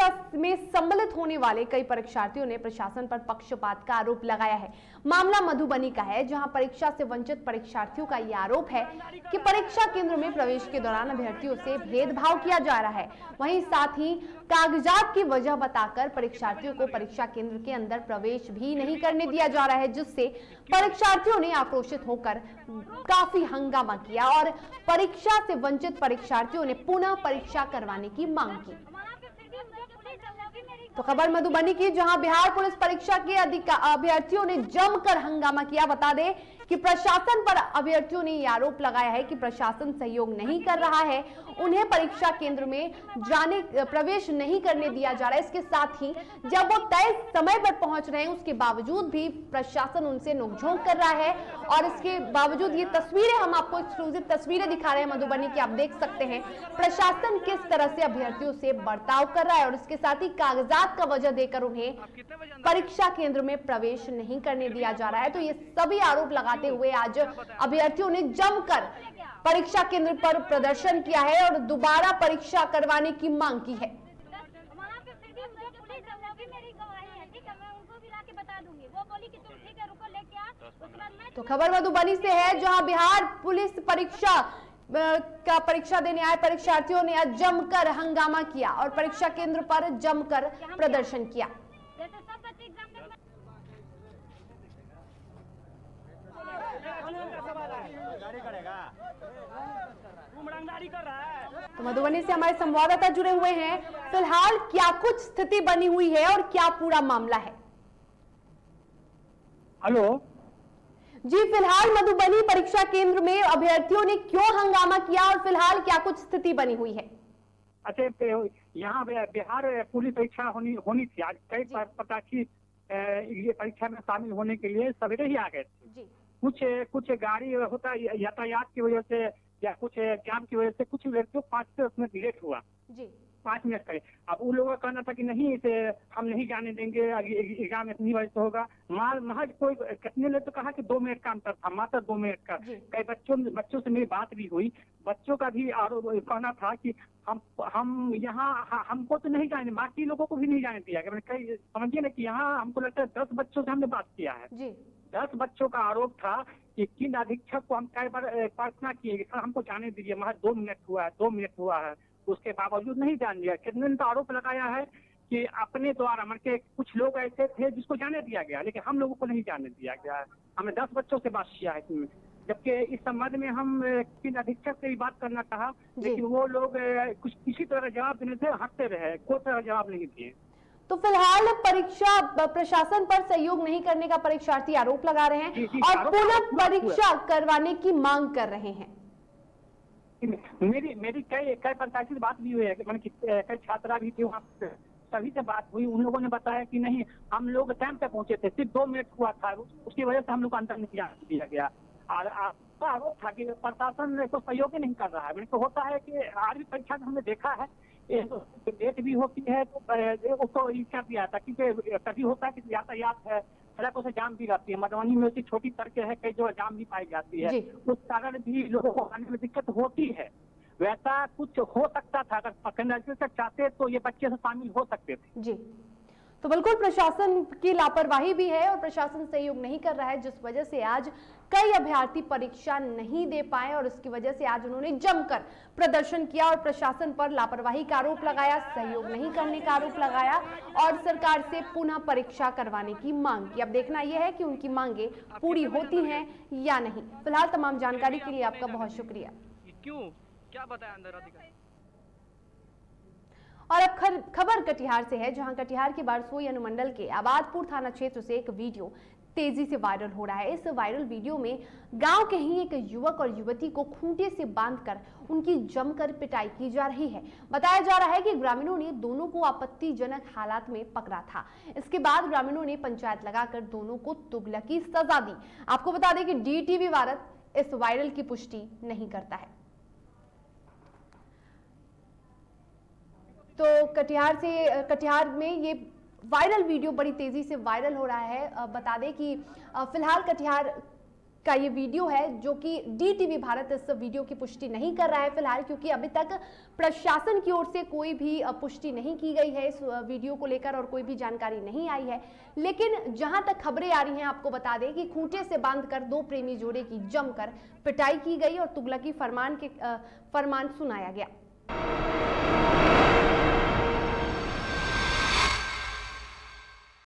परीक्षा में सम्मिलित होने वाले कई परीक्षार्थियों ने प्रशासन पर पक्षपात का आरोप लगाया है। मामला मधुबनी का है, जहाँ परीक्षा से वंचित परीक्षार्थियों का यह आरोप है कि परीक्षा केंद्र में प्रवेश के दौरान अभ्यर्थियों से भेदभाव किया जा रहा है। वहीं साथ ही कागजात की वजह बताकर परीक्षार्थियों को परीक्षा केंद्र के अंदर प्रवेश भी नहीं करने दिया जा रहा है, जिससे परीक्षार्थियों ने आक्रोशित होकर काफ़ी हंगामा किया और परीक्षा से वंचित परीक्षार्थियों ने पुनः परीक्षा करवाने की मांग की। तो खबर मधुबनी की, जहाँ बिहार पुलिस परीक्षा के अभ्यर्थियों ने जमकर हंगामा किया, बता दें कि प्रशासन पर अभ्यर्थियों ने आरोप लगाया है कि प्रशासन सहयोग नहीं कर रहा है। उन्हें परीक्षा केंद्र में जाने, प्रवेश नहीं करने दिया जा रहा है। इसके साथ ही जब वो तय समय पर पहुँच रहे हैं, उसके बावजूद भी प्रशासन उनसे नोकझोंक कर रहा है। और इसके बावजूद ये तस्वीरें हम आपको एक्सक्लूसिव तस्वीरें दिखा रहे हैं, मधुबनी की, आप देख सकते हैं। प्रशासन किस तरह से अभ्यर्थियों से बर्ताव कर रहा है और इसके साथ ही कागजात का वजह देकर उन्हें परीक्षा केंद्र में प्रवेश नहीं करने दिया जा रहा है। तो ये सभी आरोप लगाते हुए आज अभ्यर्थियों ने जमकर परीक्षा केंद्र पर प्रदर्शन किया है और दोबारा परीक्षा करवाने की मांग की है। तो खबर मधुबनी से है जहाँ बिहार पुलिस परीक्षा का परीक्षा देने आए परीक्षार्थियों ने आज जमकर हंगामा किया और परीक्षा केंद्र पर जमकर प्रदर्शन किया। तो मधुबनी से हमारे संवाददाता जुड़े हुए हैं। फ़िलहाल क्या कुछ स्थिति बनी हुई है और क्या पूरा मामला है? हेलो? जी फ़िलहाल मधुबनी परीक्षा केंद्र में अभ्यर्थियों ने क्यों हंगामा किया और फ़िलहाल क्या कुछ स्थिति बनी हुई है? अच्छा यहाँ बिहार पुलिस परीक्षा होनी होनी थी। आज कई प्रत्याशी ये परीक्षा में शामिल होने के लिए सवेरे ही आ गए थे। कुछ कुछ गाड़ी होता यातायात की वजह से या कुछ, जाम की वजह से कुछ लड़कियों पाँच से उसमें डिलेट हुआ। जी। पाँच मिनट करे। अब उन लोगों का कहना था कि नहीं इसे हम नहीं जाने देंगे एग्ज़ाम इतनी वजह से होगा। माल महज कोई कितने ने तो कहा कि दो मिनट का अंतर था मात्र दो मिनट का। कई बच्चों बच्चों से मेरी बात भी हुई। बच्चों का भी आरोप कहना था कि हम हम यहाँ हमको तो नहीं जाने बाकी लोगों को भी नहीं जाने दिया। गया कई समझिए ना कि यहाँ हमको लगता है दस बच्चों से हमने बात किया है। दस बच्चों का आरोप था कि किन अधीक्षक को हम कई बार प्रार्थना किए सर हमको जाने दीजिए महज दो मिनट हुआ है दो मिनट हुआ है। उसके बावजूद नहीं जान दिया कितने तो आरोप लगाया है कि अपने द्वारा मन के कुछ लोग ऐसे थे जिसको जाने दिया गया लेकिन हम लोगों को नहीं जाने दिया गया। हमने दस बच्चों से बात किया है इसमें। जबकि इस संबंध में हम किन अधीक्षक से भी बात करना चाहा लेकिन वो लोग कुछ किसी तरह जवाब देने से हटते रहे कोई तरह जवाब नहीं दिए। तो फ़िलहाल परीक्षा प्रशासन पर सहयोग नहीं करने का परीक्षार्थी आरोप लगा रहे हैं और पुनः परीक्षा करवाने की मांग कर रहे हैं। मेरी मेरी कई कई परीक्षार्थी से बात भी हुई है मैंने कई छात्रा भी थी वहाँ सभी से बात हुई, उन लोगों ने बताया कि नहीं, हम लोग टाइम पे पहुँचे थे, सिर्फ़ दो मिनट हुआ था, उसकी वजह से हम लोग को अंतर नहीं दिया गया। और आरोप था कि प्रशासन को सहयोग नहीं कर रहा है। तो होता है कि आर्मी परीक्षा में हमने देखा है डेट भी होती है तो उसको क्या दिया था क्योंकि कभी होता है कि यातायात है सड़कों से जाम भी रहती है। मधुबनी में उसकी छोटी सड़कें है कई जगह जाम भी पाई जाती है। उस कारण भी लोगों को आने में दिक्कत होती है। वैसा कुछ हो सकता था अगर चाहते तो ये बच्चे से शामिल हो सकते थे। जी। तो बिल्कुल प्रशासन की लापरवाही भी है और प्रशासन सहयोग नहीं कर रहा है, जिस वजह से आज कई अभ्यर्थी परीक्षा नहीं दे पाए और इसकी वजह से आज उन्होंने जमकर प्रदर्शन किया और प्रशासन पर लापरवाही का आरोप लगाया, सहयोग नहीं करने का आरोप लगाया और सरकार से पुनः परीक्षा करवाने की मांग की। अब देखना यह है कि उनकी मांगे पूरी होती हैं या नहीं। फ़िलहाल तमाम जानकारी के लिए आपका बहुत शुक्रिया। क्यों? क्या बताया अंदर अधिकारी? और अब खबर कटिहार से है, जहाँ कटिहार के बारसोई अनुमंडल के आबादपुर थाना क्षेत्र से एक वीडियो तेज़ी से वायरल हो रहा है। इस वायरल वीडियो में गाँव के ही एक युवक और युवती को खूंटे से बांधकर उनकी जमकर पिटाई की जा रही है। बताया जा रहा है कि ग्रामीणों ने दोनों को आपत्तिजनक हालात में पकड़ा था। इसके बाद ग्रामीणों ने पंचायत लगाकर दोनों को तुगलकी सजा दी। आपको बता दें कि डी भारत इस वायरल की पुष्टि नहीं करता है। तो कटिहार से, कटिहार में ये वायरल वीडियो बड़ी तेज़ी से वायरल हो रहा है। बता दें कि फ़िलहाल कटिहार का ये वीडियो है जो कि डी टीवी भारत इस वीडियो की पुष्टि नहीं कर रहा है फ़िलहाल, क्योंकि अभी तक प्रशासन की ओर से कोई भी पुष्टि नहीं की गई है इस वीडियो को लेकर और कोई भी जानकारी नहीं आई है। लेकिन जहाँ तक खबरें आ रही हैं, आपको बता दें कि खूंटे से बांधकर दो प्रेमी जोड़े की जमकर पिटाई की गई और तुगलकी फरमान के फरमान सुनाया गया।